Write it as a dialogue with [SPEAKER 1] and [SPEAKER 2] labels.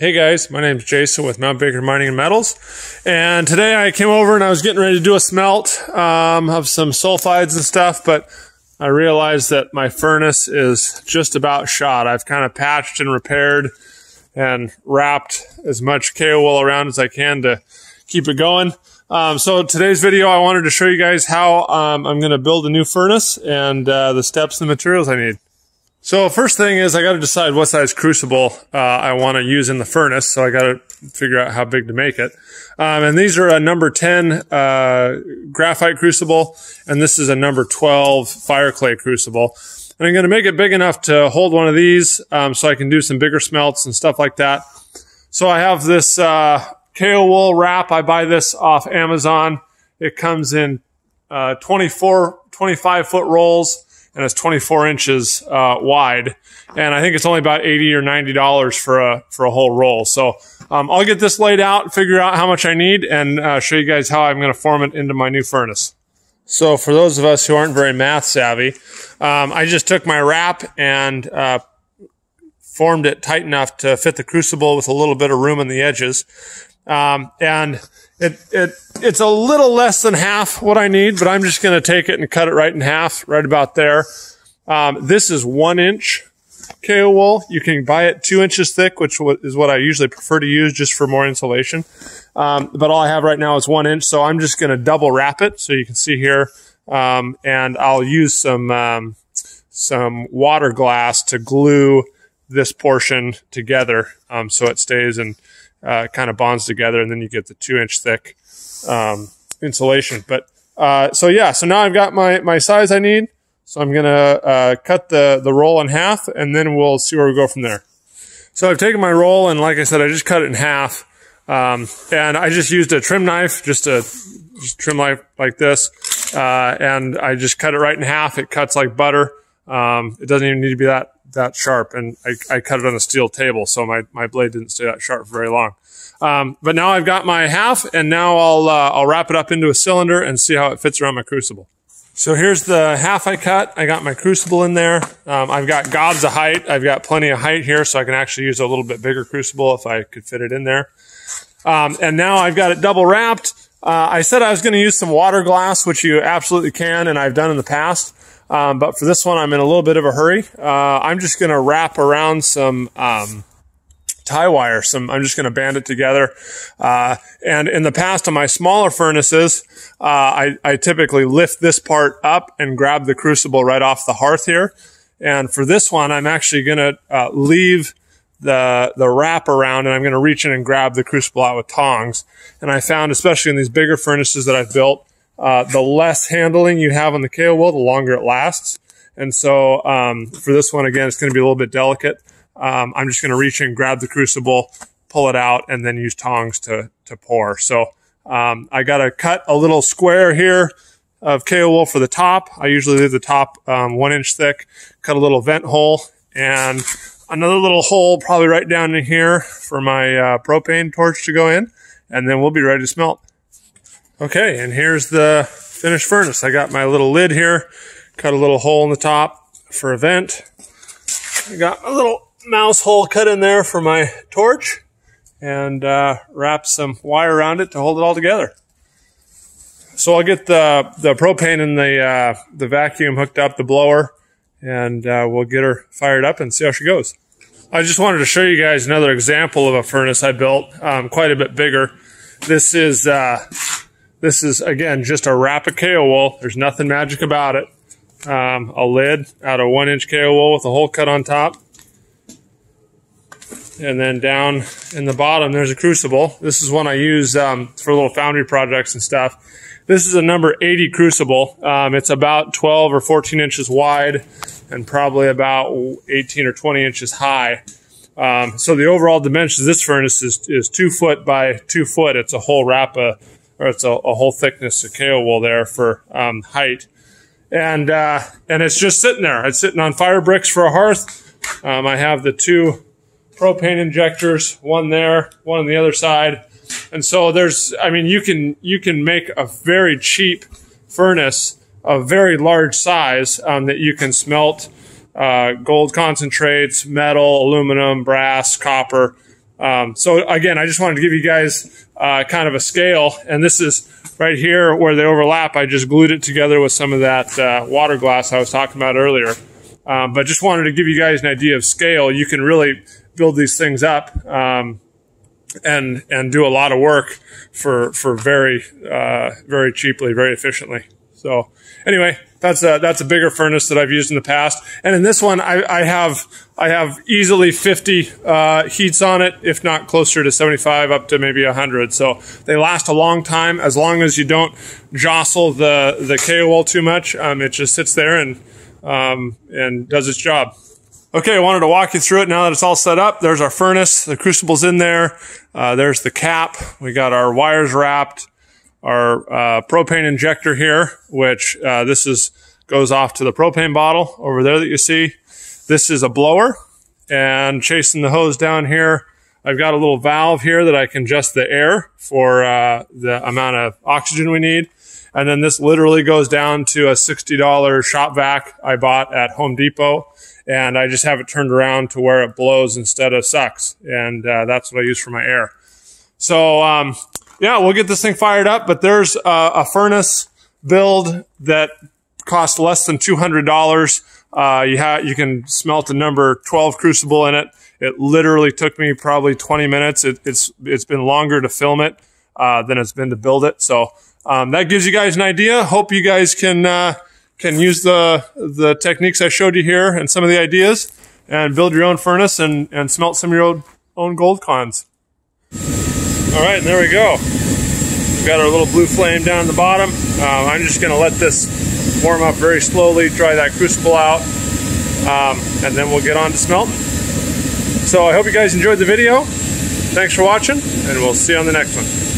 [SPEAKER 1] Hey guys, my name is Jason with Mount Baker Mining and Metals, and today I came over and I was getting ready to do a smelt um, of some sulfides and stuff, but I realized that my furnace is just about shot. I've kind of patched and repaired and wrapped as much Kaowool around as I can to keep it going. Um, so today's video, I wanted to show you guys how um, I'm going to build a new furnace and uh, the steps and the materials I need. So first thing is I got to decide what size crucible uh, I want to use in the furnace. So I got to figure out how big to make it. Um, and these are a number 10 uh, graphite crucible, and this is a number 12 fire clay crucible. And I'm going to make it big enough to hold one of these um, so I can do some bigger smelts and stuff like that. So I have this uh, Kaowool wrap. I buy this off Amazon. It comes in uh, 24, 25 foot rolls and it's 24 inches uh, wide. And I think it's only about 80 or 90 dollars for a for a whole roll. So um, I'll get this laid out, figure out how much I need, and uh, show you guys how I'm going to form it into my new furnace. So for those of us who aren't very math savvy, um, I just took my wrap and uh, formed it tight enough to fit the crucible with a little bit of room in the edges. Um, and it, it, it's a little less than half what I need, but I'm just going to take it and cut it right in half, right about there. Um, this is one inch Kaowool. You can buy it two inches thick, which is what I usually prefer to use just for more insulation. Um, but all I have right now is one inch, so I'm just going to double wrap it. So you can see here, um, and I'll use some um, some water glass to glue this portion together, um, so it stays and uh, kind of bonds together, and then you get the two inch thick um, insulation. But uh, so yeah, so now I've got my my size I need. So I'm gonna uh, cut the the roll in half, and then we'll see where we go from there. So I've taken my roll, and like I said, I just cut it in half, um, and I just used a trim knife, just a just trim knife like this, uh, and I just cut it right in half. It cuts like butter. Um, it doesn't even need to be that that sharp, and I, I cut it on a steel table, so my my blade didn't stay that sharp for very long. Um, but now I've got my half, and now I'll uh, I'll wrap it up into a cylinder and see how it fits around my crucible. So here's the half I cut. I got my crucible in there. Um, I've got gobs of height. I've got plenty of height here, so I can actually use a little bit bigger crucible if I could fit it in there. Um, and now I've got it double wrapped. Uh, I said I was going to use some water glass, which you absolutely can, and I've done in the past. Um, but for this one, I'm in a little bit of a hurry. Uh, I'm just going to wrap around some um, tie wire. Some I'm just going to band it together. Uh, and in the past, on my smaller furnaces, uh, I, I typically lift this part up and grab the crucible right off the hearth here. And for this one, I'm actually going to uh, leave the the wrap around, and I'm going to reach in and grab the crucible out with tongs. And I found, especially in these bigger furnaces that I've built, uh, the less handling you have on the Kaowool, the longer it lasts. And so um, for this one, again, it's going to be a little bit delicate um, I'm just going to reach in, grab the crucible, pull it out, and then use tongs to, to pour. So um, I got to cut a little square here of Kaowool for the top. I usually leave the top um, one inch thick, cut a little vent hole, and another little hole probably right down in here for my uh, propane torch to go in, and then we'll be ready to smelt. Okay, and here's the finished furnace. I got my little lid here, cut a little hole in the top for a vent. I got a little mouse hole cut in there for my torch and uh, wrap some wire around it to hold it all together. So I'll get the, the propane and the, uh, the vacuum hooked up, the blower, and uh, we'll get her fired up and see how she goes. I just wanted to show you guys another example of a furnace I built, um, quite a bit bigger. This is, uh, this is again, just a wrap of Kaowool. There's nothing magic about it. Um, a lid out of one inch Kaowool with a hole cut on top and then down in the bottom, there's a crucible. This is one I use um, for little foundry projects and stuff. This is a number 80 crucible. Um, it's about 12 or 14 inches wide and probably about 18 or 20 inches high. Um, so the overall dimensions of this furnace is, is two foot by two foot. It's a whole wrap of, or it's a, a whole thickness of Kaowool there for um, height. And, uh, and it's just sitting there. It's sitting on fire bricks for a hearth. Um, I have the two propane injectors, one there, one on the other side. And so there's, I mean, you can, you can make a very cheap furnace of very large size um, that you can smelt uh, gold concentrates, metal, aluminum, brass, copper, Um, so again, I just wanted to give you guys uh, kind of a scale, and this is right here where they overlap. I just glued it together with some of that uh, water glass I was talking about earlier. Um, but just wanted to give you guys an idea of scale. You can really build these things up um, and and do a lot of work for for very uh, very cheaply, very efficiently. So anyway, that's a that's a bigger furnace that I've used in the past. And in this one, I, I have I have easily 50 uh, heats on it, if not closer to 75, up to maybe 100. So they last a long time as long as you don't jostle the the Kaowool too much. Um, it just sits there and um, and does its job. Okay, I wanted to walk you through it now that it's all set up. There's our furnace, the crucible's in there. Uh, there's the cap. We got our wires wrapped our uh, propane injector here, which uh, this is goes off to the propane bottle over there that you see. This is a blower, and chasing the hose down here, I've got a little valve here that I can adjust the air for uh, the amount of oxygen we need. And then this literally goes down to a $60 shop vac I bought at Home Depot. And I just have it turned around to where it blows instead of sucks. And uh, that's what I use for my air. So um, yeah, we'll get this thing fired up, but there's a, furnace build that costs less than $200. Uh, you you can smelt a number 12 crucible in it. It literally took me probably 20 minutes. It, it's, it's been longer to film it, uh, than it's been to build it. So, um, that gives you guys an idea. Hope you guys can, uh, can use the, the techniques I showed you here and some of the ideas and build your own furnace and, and smelt some of your own, own gold cons. All right, there we go. We've got our little blue flame down the bottom. Um, I'm just gonna let this warm up very slowly, dry that crucible out, um, and then we'll get on to smelting. So I hope you guys enjoyed the video. Thanks for watching, and we'll see you on the next one.